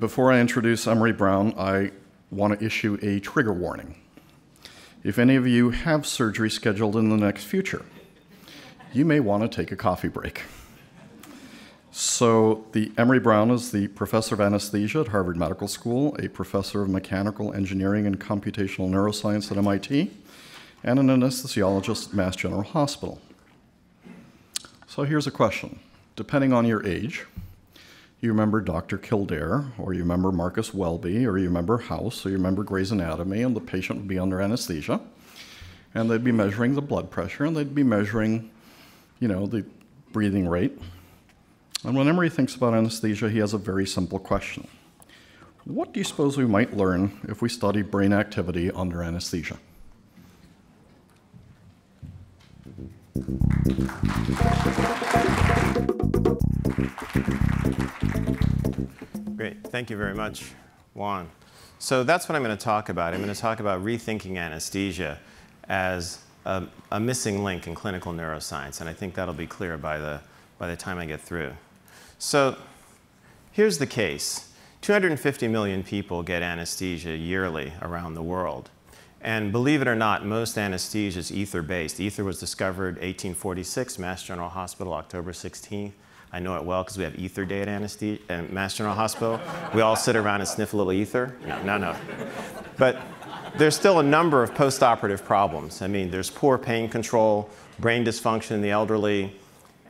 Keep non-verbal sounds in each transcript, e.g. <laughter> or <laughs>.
Before I introduce Emery Brown, I want to issue a trigger warning. If any of you have surgery scheduled in the next future, you may want to take a coffee break. So, the Emery Brown is the professor of anesthesia at Harvard Medical School, a professor of mechanical engineering and computational neuroscience at MIT, and an anesthesiologist at Mass General Hospital. So, here's a question. Depending on your age, you remember Dr. Kildare, or you remember Marcus Welby, or you remember House, or you remember Grey's Anatomy, and the patient would be under anesthesia, and they'd be measuring the blood pressure, and they'd be measuring, you know, the breathing rate, and when Emery thinks about anesthesia, he has a very simple question. What do you suppose we might learn if we study brain activity under anesthesia? Great. Thank you very much, Juan. So that's what I'm going to talk about. I'm going to talk about rethinking anesthesia as a, a missing link in clinical neuroscience, and I think that'll be clear by the, by the time I get through. So here's the case. 250 million people get anesthesia yearly around the world. And believe it or not, most anesthesia is ether-based. Ether was discovered 1846, Mass General Hospital, October 16th. I know it well because we have ether day at anesthesia, at Mass General Hospital. We all sit around and sniff a little ether. No, no, no. But there's still a number of postoperative problems. I mean, there's poor pain control, brain dysfunction in the elderly,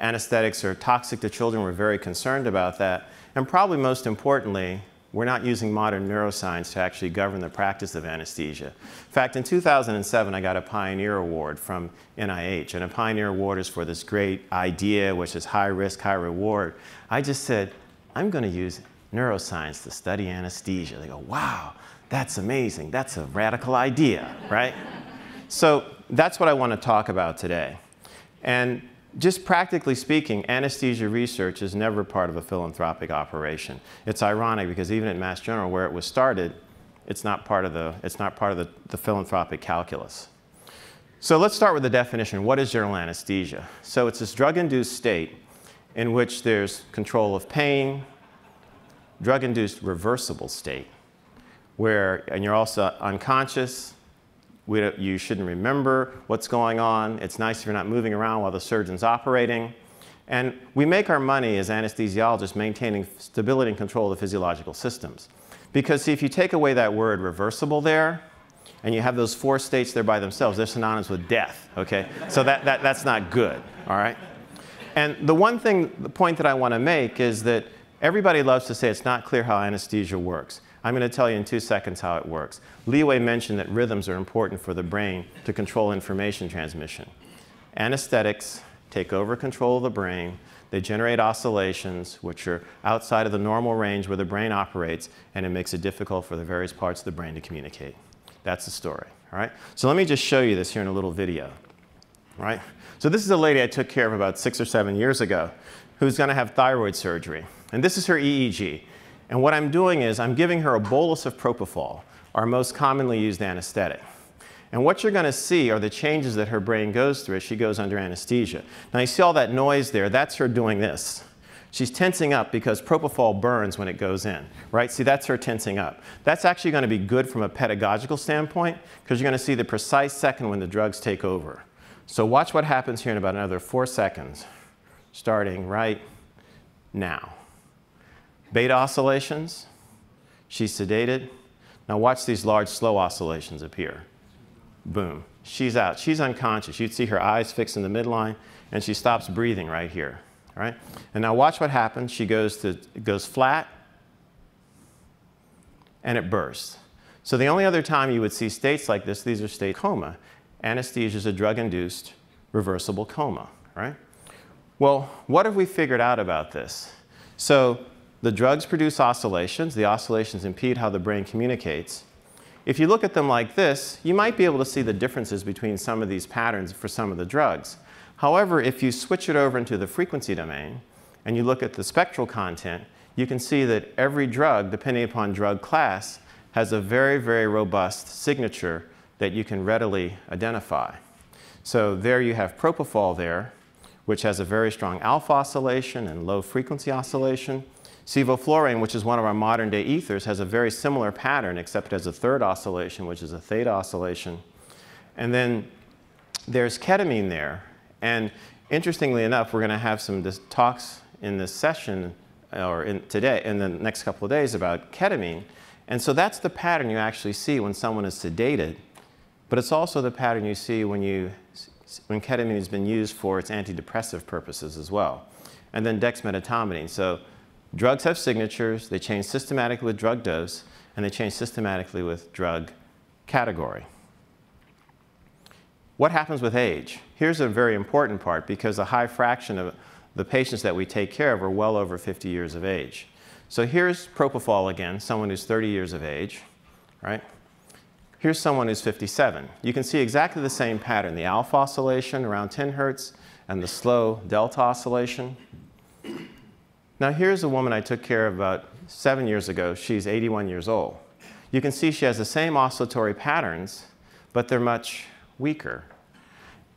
anesthetics are toxic to children. We're very concerned about that. And probably most importantly, we're not using modern neuroscience to actually govern the practice of anesthesia. In fact, in 2007, I got a Pioneer Award from NIH, and a Pioneer Award is for this great idea, which is high risk, high reward. I just said, I'm going to use neuroscience to study anesthesia. They go, wow, that's amazing. That's a radical idea, right? so that's what I want to talk about today. And just practically speaking, anesthesia research is never part of a philanthropic operation. It's ironic because even at Mass General, where it was started, it's not part of the, it's not part of the, the philanthropic calculus. So let's start with the definition. What is general anesthesia? So it's this drug-induced state in which there's control of pain, drug-induced reversible state, where, and you're also unconscious, you shouldn't remember what's going on. It's nice if you're not moving around while the surgeon's operating. And we make our money as anesthesiologists maintaining stability and control of the physiological systems. Because see, if you take away that word reversible there, and you have those four states there by themselves, they're synonymous with death, okay? So that, that, that's not good, all right? And the one thing, the point that I want to make is that everybody loves to say it's not clear how anesthesia works. I'm going to tell you in two seconds how it works. Li-Huei mentioned that rhythms are important for the brain to control information transmission. Anesthetics take over control of the brain. They generate oscillations which are outside of the normal range where the brain operates, and it makes it difficult for the various parts of the brain to communicate. That's the story. All right? So let me just show you this here in a little video. All right? So this is a lady I took care of about six or seven years ago who's going to have thyroid surgery. And this is her EEG. And what I'm doing is I'm giving her a bolus of propofol, our most commonly used anesthetic. And what you're going to see are the changes that her brain goes through as she goes under anesthesia. Now you see all that noise there, that's her doing this. She's tensing up because propofol burns when it goes in, right? See, that's her tensing up. That's actually going to be good from a pedagogical standpoint because you're going to see the precise second when the drugs take over. So watch what happens here in about another four seconds, starting right now. Beta oscillations, she's sedated. Now watch these large slow oscillations appear. Boom, she's out, she's unconscious. You'd see her eyes fixed in the midline and she stops breathing right here, all right? And now watch what happens. She goes, to, goes flat and it bursts. So the only other time you would see states like this, these are state coma. Anesthesia is a drug-induced reversible coma, right? Well, what have we figured out about this? So the drugs produce oscillations. The oscillations impede how the brain communicates. If you look at them like this, you might be able to see the differences between some of these patterns for some of the drugs. However, if you switch it over into the frequency domain and you look at the spectral content, you can see that every drug, depending upon drug class, has a very, very robust signature that you can readily identify. So there you have propofol there, which has a very strong alpha oscillation and low frequency oscillation. Sevoflurane, which is one of our modern day ethers, has a very similar pattern, except it has a third oscillation, which is a theta oscillation. And then there's ketamine there. And interestingly enough, we're going to have some talks in this session or in today, in the next couple of days about ketamine. And so that's the pattern you actually see when someone is sedated, but it's also the pattern you see when, you, when ketamine has been used for its antidepressive purposes as well. And then dexmedetomidine. So drugs have signatures, they change systematically with drug dose, and they change systematically with drug category. What happens with age? Here's a very important part because a high fraction of the patients that we take care of are well over 50 years of age. So here's propofol again, someone who's 30 years of age, right? Here's someone who's 57. You can see exactly the same pattern, the alpha oscillation around 10 hertz and the slow delta oscillation. Now here's a woman I took care of about seven years ago. She's 81 years old. You can see she has the same oscillatory patterns, but they're much weaker.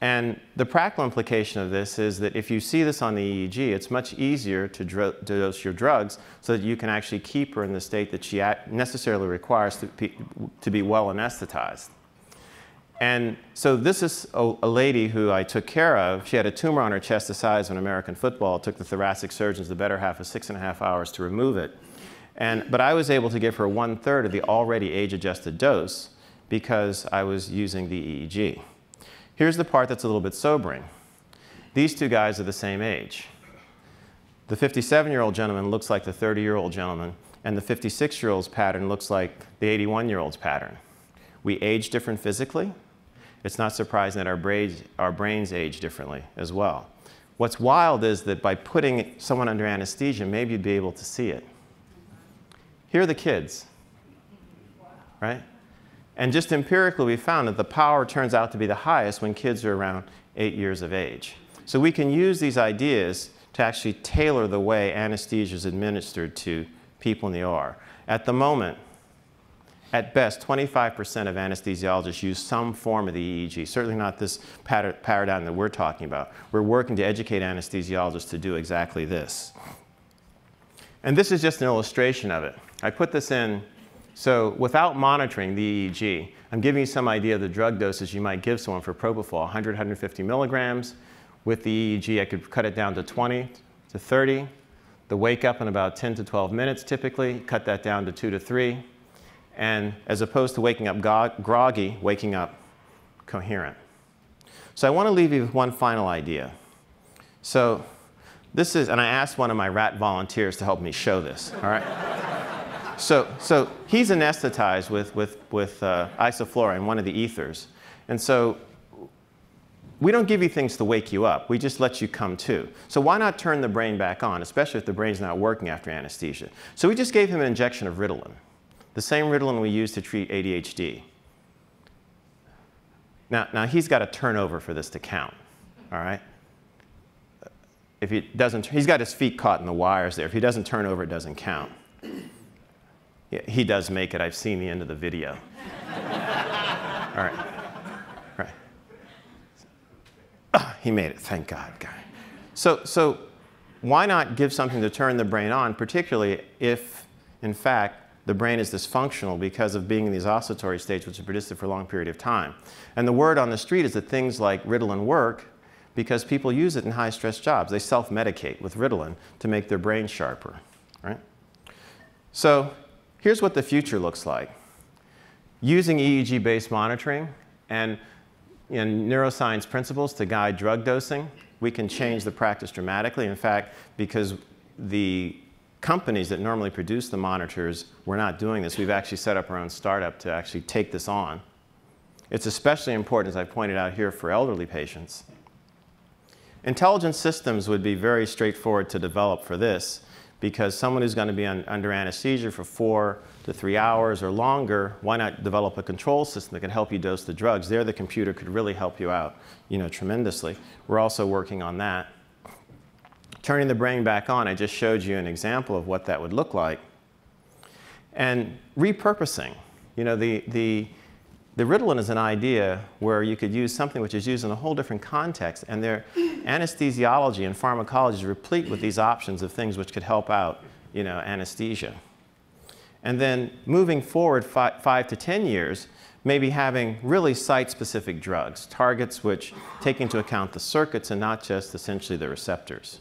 And the practical implication of this is that if you see this on the EEG, it's much easier to, dose your drugs so that you can actually keep her in the state that she necessarily requires to to be well anesthetized. And so this is a, a, lady who I took care of. She had a tumor on her chest the size of an American football. It took the thoracic surgeons the better half of six and a half hours to remove it. And, but I was able to give her one third of the already age-adjusted dose because I was using the EEG. Here's the part that's a little bit sobering. These two guys are the same age. The 57-year-old gentleman looks like the 30-year-old gentleman, and the 56-year-old's pattern looks like the 81-year-old's pattern. We age different physically. It's not surprising that our brains, our brains age differently as well. What's wild is that by putting someone under anesthesia, maybe you'd be able to see it. Here are the kids, right? And just empirically, we found that the power turns out to be the highest when kids are around eight years of age. So we can use these ideas to actually tailor the way anesthesia is administered to people in the OR. At the moment, at best, 25% of anesthesiologists use some form of the EEG, certainly not this paradigm that we're talking about. We're working to educate anesthesiologists to do exactly this. And this is just an illustration of it. I put this in so without monitoring the EEG, I'm giving you some idea of the drug doses you might give someone for propofol, 100, 150 milligrams. With the EEG, I could cut it down to 20 to 30. The wake up in about 10 to 12 minutes typically, cut that down to two to three. And as opposed to waking up groggy, waking up coherent. So I want to leave you with one final idea. So this is, and I asked one of my rat volunteers to help me show this, all right? <laughs> so, so he's anesthetized with, with, with uh, isoflurane, one of the ethers. And so we don't give you things to wake you up. We just let you come to. So why not turn the brain back on, especially if the brain's not working after anesthesia? So we just gave him an injection of Ritalin, the same Ritalin we use to treat ADHD. Now, now he's got a turnover for this to count, all right? If he doesn't, he's got his feet caught in the wires there. If he doesn't turn over, it doesn't count. He does make it. I've seen the end of the video. <laughs> All right. All right. Oh, he made it. Thank God, guy. So, so why not give something to turn the brain on, particularly if, in fact, the brain is dysfunctional because of being in these oscillatory states which are persisted for a long period of time. And the word on the street is that things like Ritalin work because people use it in high-stress jobs. They self-medicate with Ritalin to make their brain sharper, right? So Here's what the future looks like. Using EEG-based monitoring and in neuroscience principles to guide drug dosing, we can change the practice dramatically. In fact, because the companies that normally produce the monitors were not doing this, we've actually set up our own startup to actually take this on. It's especially important, as I pointed out here, for elderly patients. Intelligent systems would be very straightforward to develop for this because someone who's going to be under anesthesia for four to three hours or longer, why not develop a control system that can help you dose the drugs? There, the computer could really help you out, you know, tremendously. We're also working on that. Turning the brain back on, I just showed you an example of what that would look like. And repurposing, you know, the, the, the Ritalin is an idea where you could use something which is used in a whole different context, and their anesthesiology and pharmacology is replete with these options of things which could help out you know, anesthesia. And then moving forward five, five to 10 years, maybe having really site-specific drugs, targets which take into account the circuits and not just essentially the receptors.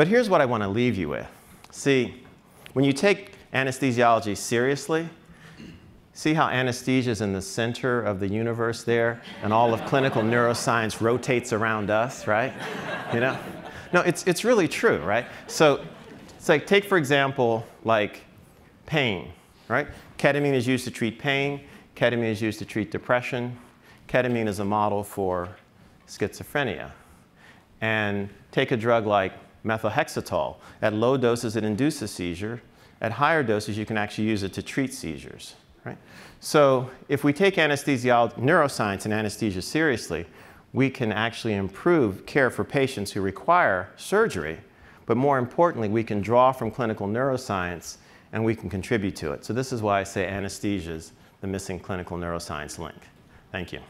But here's what I want to leave you with. See, when you take anesthesiology seriously, see how anesthesia is in the center of the universe there, and all of clinical neuroscience rotates around us, right? You know? No, it's, it's really true, right? So it's like, take for example, like pain, right? Ketamine is used to treat pain. Ketamine is used to treat depression. Ketamine is a model for schizophrenia. And take a drug like methohexital. At low doses, it induces seizure. At higher doses, you can actually use it to treat seizures. Right? So if we take neuroscience and anesthesia seriously, we can actually improve care for patients who require surgery. But more importantly, we can draw from clinical neuroscience and we can contribute to it. So this is why I say anesthesia is the missing clinical neuroscience link. Thank you.